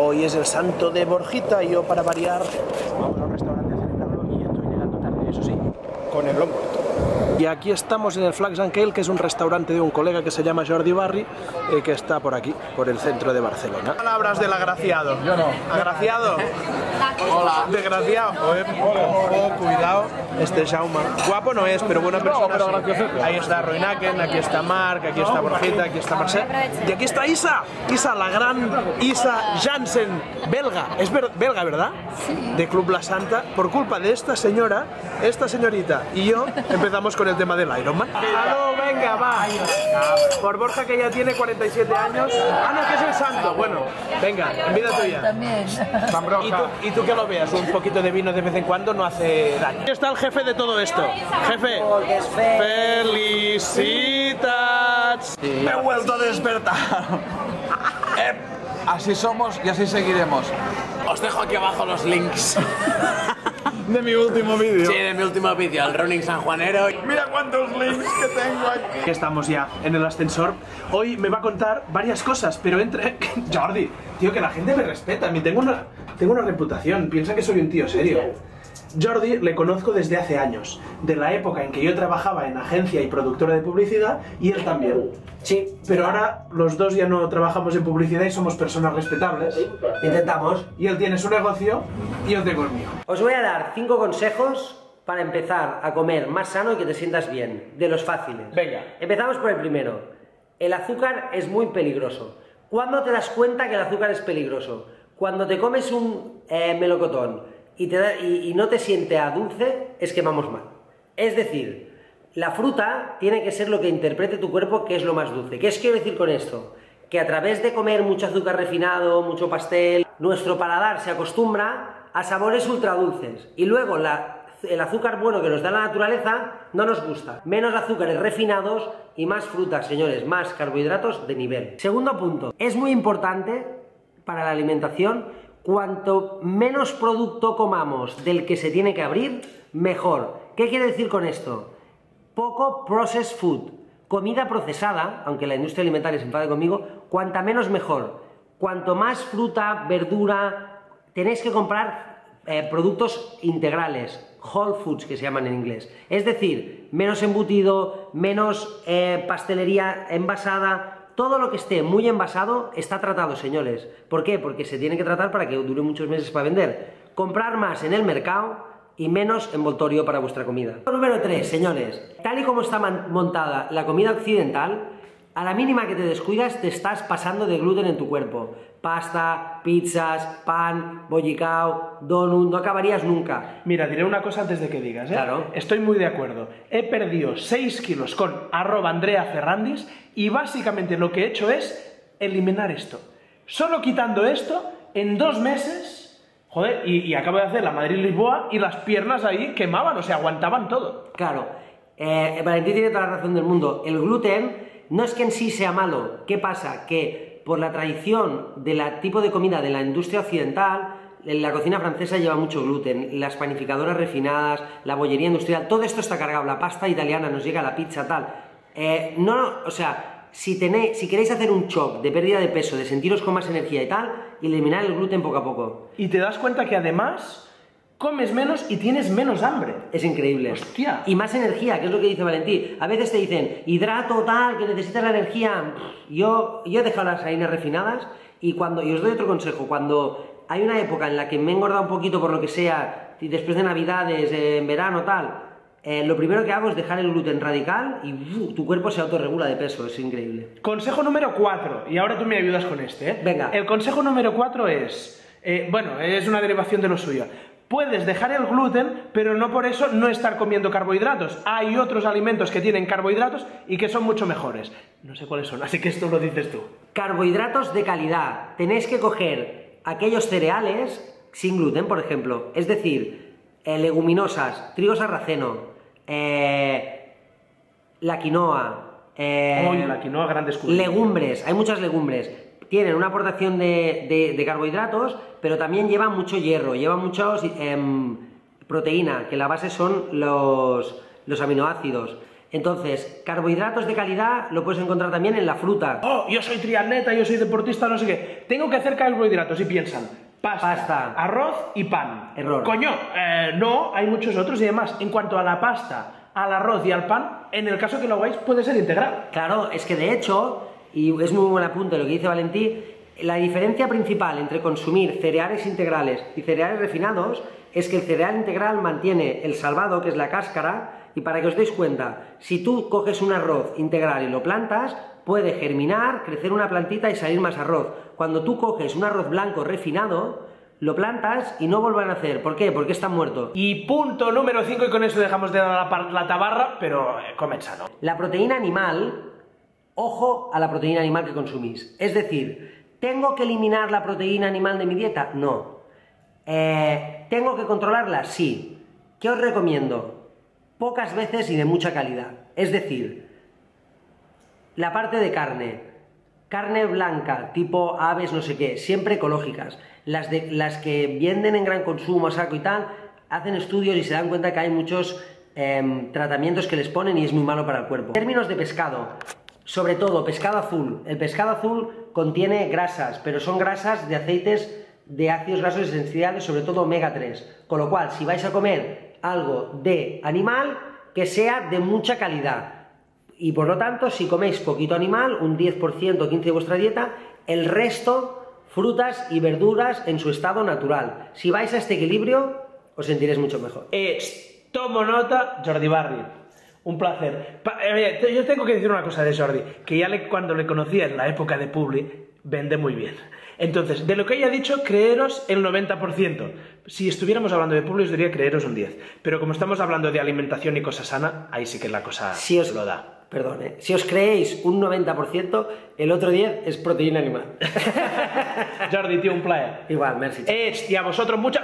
Hoy es el santo de Borjita y yo para variar vamos a un restaurante a celebrarlo y estoy llegando tarde, eso sí, con el lomo. Y aquí estamos en el Flags and Kale, que es un restaurante de un colega que se llama Jordi Barri, eh, que está por aquí, por el centro de Barcelona. Palabras del agraciado. Yo no. ¿Agraciado? Hola. Desgraciado. Joder, ojo, cuidado. Este Jaume. Guapo no es, pero buena persona. sí. Ahí está Roinaken, aquí está Marc, aquí está Borjita, aquí está Marcel. Y aquí está Isa. Isa, la gran Isa Jansen, belga. Es ver- belga, ¿verdad? Sí. De Club La Santa. Por culpa de esta señora, esta señorita y yo empezamos con el tema del Ironman. ¡Aló, venga, va! Por Borja que ya tiene 47 años. Ah, no, que es el santo. Bueno, venga, en vida tuya. También. Y tú, y tú que lo veas, un poquito de vino de vez en cuando no hace daño. Aquí está el jefe de todo esto. Jefe, felicitats. Me he vuelto a despertar. Eh, así somos y así seguiremos. Os dejo aquí abajo los links. De mi último vídeo. Sí, de mi último vídeo, el running sanjuanero. Mira cuántos links que tengo aquí. Estamos ya en el ascensor. Hoy me va a contar varias cosas, pero entre... Jordi, tío, que la gente me respeta. A mí tengo una, tengo una reputación. Piensa que soy un tío serio. Jordi le conozco desde hace años, de la época en que yo trabajaba en agencia y productora de publicidad y él también. Sí, Pero ahora los dos ya no trabajamos en publicidad y somos personas respetables. intentamos. Y él tiene su negocio y yo tengo el mío. Os voy a dar cinco consejos para empezar a comer más sano y que te sientas bien, de los fáciles. Venga. Empezamos por el primero. El azúcar es muy peligroso. ¿Cuándo te das cuenta que el azúcar es peligroso? Cuando te comes un eh, melocotón y, no te siente a dulce, es que vamos mal. Es decir, la fruta tiene que ser lo que interprete tu cuerpo que es lo más dulce. ¿Qué os quiero decir con esto? Que a través de comer mucho azúcar refinado, mucho pastel, nuestro paladar se acostumbra a sabores ultradulces. Y luego el azúcar bueno que nos da la naturaleza no nos gusta. Menos azúcares refinados y más frutas, señores, más carbohidratos de nivel. Segundo punto, es muy importante para la alimentación cuanto menos producto comamos del que se tiene que abrir, mejor. ¿Qué quiere decir con esto? Poco processed food, comida procesada, aunque la industria alimentaria se enfade conmigo, cuanta menos mejor. Cuanto más fruta, verdura, tenéis que comprar eh, productos integrales, whole foods que se llaman en inglés. Es decir, menos embutido, menos eh, pastelería envasada, todo lo que esté muy envasado está tratado, señores. ¿Por qué? Porque se tiene que tratar para que dure muchos meses para vender. Comprar más en el mercado y menos envoltorio para vuestra comida. Número 3, señores. Tal y como está montada la comida occidental, a la mínima que te descuidas te estás pasando de gluten en tu cuerpo. Pasta, pizzas, pan, bollicao, donut, no acabarías nunca. Mira, diré una cosa antes de que digas, ¿eh? Claro. Estoy muy de acuerdo. He perdido 6 kilos con arroba Andrea Ferrandis y básicamente lo que he hecho es eliminar esto. Solo quitando esto, en dos meses, joder, y, y acabo de hacer la Madrid-Lisboa y las piernas ahí quemaban, o sea, aguantaban todo. Claro, eh, Valentín tiene toda la razón del mundo. El gluten no es que en sí sea malo. ¿Qué pasa? Que por la tradición del tipo de comida de la industria occidental, en la cocina francesa lleva mucho gluten, las panificadoras refinadas, la bollería industrial, todo esto está cargado, la pasta italiana nos llega, la pizza, tal. Eh, no, no, o sea, si, tenéis, si queréis hacer un shock de pérdida de peso, de sentiros con más energía y tal, eliminar el gluten poco a poco. Y te das cuenta que además comes menos y tienes menos hambre. Es increíble. Hostia. Y más energía, que es lo que dice Valentín. A veces te dicen, hidrato tal, que necesitas la energía. Yo, yo he dejado las harinas refinadas y cuando, y os doy otro consejo, cuando hay una época en la que me he engordado un poquito por lo que sea, y después de navidades, eh, en verano tal, eh, lo primero que hago es dejar el gluten radical y ¡fu! tu cuerpo se autorregula de peso, es increíble. Consejo número 4, y ahora tú me ayudas con este, ¿eh? Venga. El consejo número 4 es, eh, bueno, es una derivación de lo suyo. Puedes dejar el gluten, pero no por eso no estar comiendo carbohidratos. Hay otros alimentos que tienen carbohidratos y que son mucho mejores. No sé cuáles son, así que esto lo dices tú. Carbohidratos de calidad. Tenéis que coger aquellos cereales sin gluten, por ejemplo. Es decir, eh, leguminosas, trigo sarraceno, eh, la quinoa, eh, Oye, la quinoa grandes legumbres. Hay muchas legumbres. Tienen una aportación de, de- de carbohidratos, pero también llevan mucho hierro, llevan muchos em, proteína, que la base son los, los aminoácidos. Entonces, carbohidratos de calidad lo puedes encontrar también en la fruta. Oh, yo soy triatleta, yo soy deportista, no sé qué. Tengo que hacer carbohidratos y piensan, pasta, Pasta. arroz y pan. Error. Coño, eh, no, hay muchos otros y demás. En cuanto a la pasta, al arroz y al pan, en el caso que lo hagáis, puede ser integral. Claro, es que de hecho, y es muy buen apunte lo que dice Valentí, la diferencia principal entre consumir cereales integrales y cereales refinados es que el cereal integral mantiene el salvado, que es la cáscara, y para que os deis cuenta, si tú coges un arroz integral y lo plantas, puede germinar, crecer una plantita y salir más arroz. Cuando tú coges un arroz blanco refinado, lo plantas y no vuelve a nacer. ¿Por qué? Porque está muerto. Y punto número 5, y con eso dejamos de dar la, tabarra, pero eh, comed sano. La proteína animal, ojo a la proteína animal que consumís. Es decir, ¿tengo que eliminar la proteína animal de mi dieta? No. Eh, ¿Tengo que controlarla? Sí. ¿Qué os recomiendo? Pocas veces y de mucha calidad. Es decir, la parte de carne, carne blanca, tipo aves, no sé qué, siempre ecológicas. Las, de, las que venden en gran consumo, saco y tal, hacen estudios y se dan cuenta que hay muchos em, tratamientos que les ponen y es muy malo para el cuerpo. En términos de pescado, sobre todo pescado azul. El pescado azul contiene grasas, pero son grasas de aceites de ácidos grasos esenciales, sobre todo omega 3. Con lo cual, si vais a comer algo de animal, que sea de mucha calidad. Y por lo tanto, si coméis poquito animal, un 10% o 15% de vuestra dieta, el resto, frutas y verduras en su estado natural. Si vais a este equilibrio, os sentiréis mucho mejor. Tomo nota, Jordi Barri. Un placer. Pa- eh, yo tengo que decir una cosa de Jordi, que ya le- cuando le conocía en la época de Publi, vende muy bien. Entonces, de lo que haya dicho, creeros el 90%. Si estuviéramos hablando de Publi, os diría creeros un 10. Pero como estamos hablando de alimentación y cosa sana, ahí sí que la cosa Si os, lo da. Perdón, eh, si os creéis un 90%, el otro 10 es proteína animal. Jordi, tío, un placer. Igual, merci. Y a vosotros muchas...